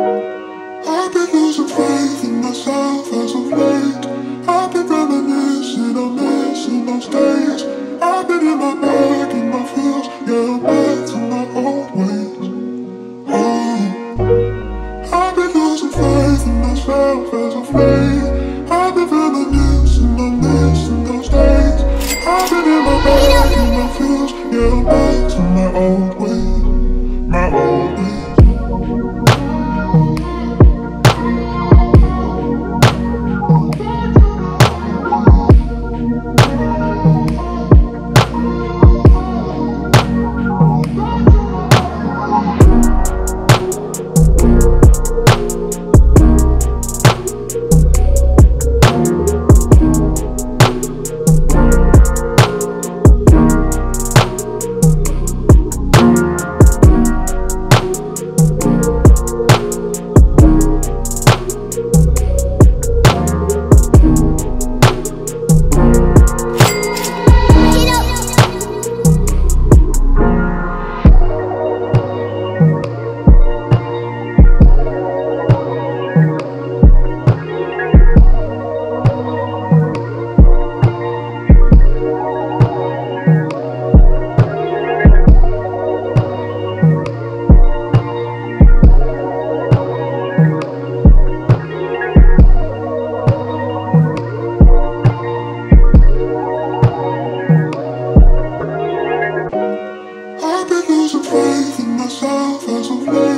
I've been losing faith in myself as of late. I've been reminiscing, I'm missing those days. I've been in my bag, in my feels, yeah, I'm back to my old ways. Oh, I've been losing faith in myself as of late. Myself as of late.